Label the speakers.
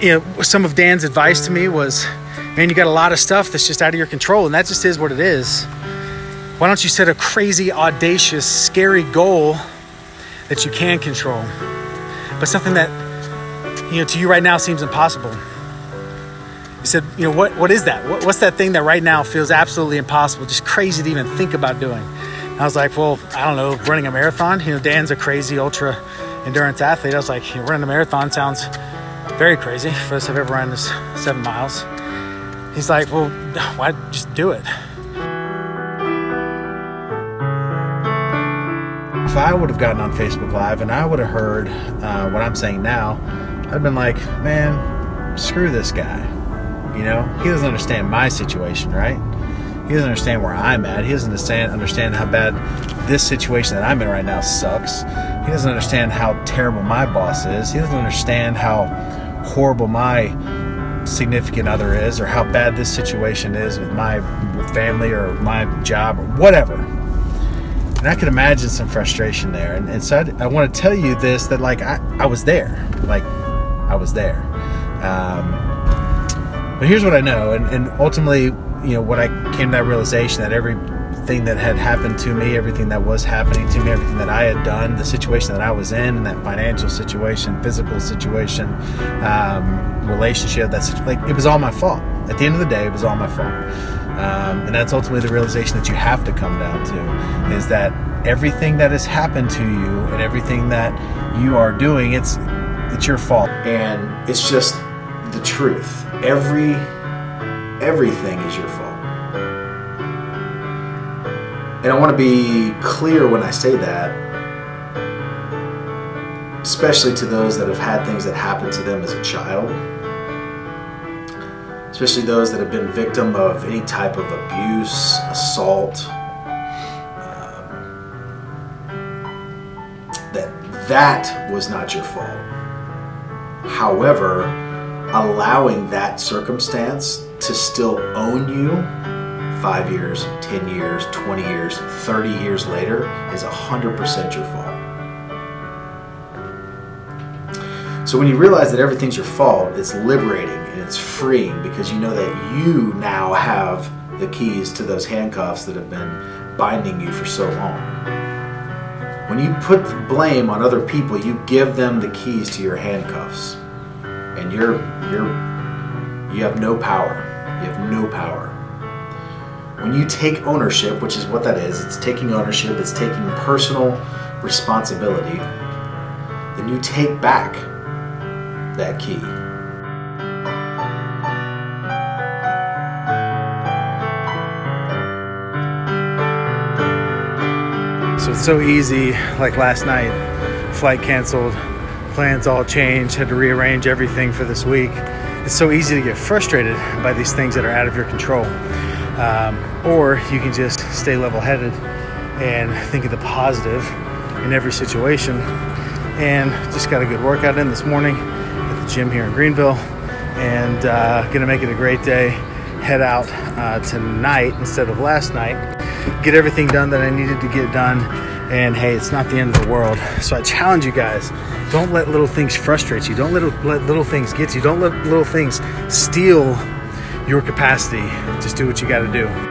Speaker 1: you know, some of Dan's advice to me was, man, you got a lot of stuff that's just out of your control, and that just is what it is. Why don't you set a crazy, audacious, scary goal that you can control, but something that, you know, to you right now seems impossible? He said, you know, what, what is that? What, what's that thing that right now feels absolutely impossible, just crazy to even think about doing? And I was like, well, I don't know, running a marathon. You know, Dan's a crazy ultra endurance athlete. I was like, you know, running a marathon sounds very crazy. First I've ever run this seven miles. He's like, well, why just do it? If I would have gotten on Facebook Live and I would have heard uh, what I'm saying now, I'd been like, man, screw this guy. You know, he doesn't understand my situation, right? He doesn't understand where I'm at. He doesn't understand understand how bad this situation that I'm in right now sucks. He doesn't understand how terrible my boss is. He doesn't understand how horrible my significant other is or how bad this situation is with my family or my job or whatever. And I could imagine some frustration there. And, and so I, I want to tell you this that, like, I, I was there. Like, I was there. Um, but here's what I know, and, and ultimately, you know, what I came to that realization that everything that had happened to me, everything that was happening to me, everything that I had done, the situation that I was in, and that financial situation, physical situation, um, relationship, that's like it was all my fault. At the end of the day, it was all my fault. Um, and that's ultimately the realization that you have to come down to is that everything that has happened to you and everything that you are doing, it's it's your fault.
Speaker 2: And it's just the truth every everything is your fault. And I want to be clear when I say that, especially to those that have had things that happened to them as a child, especially those that have been victim of any type of abuse, assault, um, that that was not your fault. However, allowing that circumstance to still own you five years, 10 years, 20 years, 30 years later is 100% your fault. So when you realize that everything's your fault, it's liberating and it's freeing because you know that you now have the keys to those handcuffs that have been binding you for so long. When you put blame on other people, you give them the keys to your handcuffs and you're you're you have no power. You have no power. When you take ownership, which is what that is, it's taking ownership, it's taking personal responsibility, then you take back that key.
Speaker 1: So it's so easy, like last night, flight canceled, plans all changed, had to rearrange everything for this week. It's so easy to get frustrated by these things that are out of your control. Um, or you can just stay level headed and think of the positive in every situation. And just got a good workout in this morning at the gym here in Greenville and uh, gonna make it a great day. Head out uh, tonight instead of last night. Get everything done that I needed to get done. And hey, it's not the end of the world. So I challenge you guys don't let little things frustrate you. Don't let, let little things get you. Don't let little things steal your capacity. Just do what you got to do.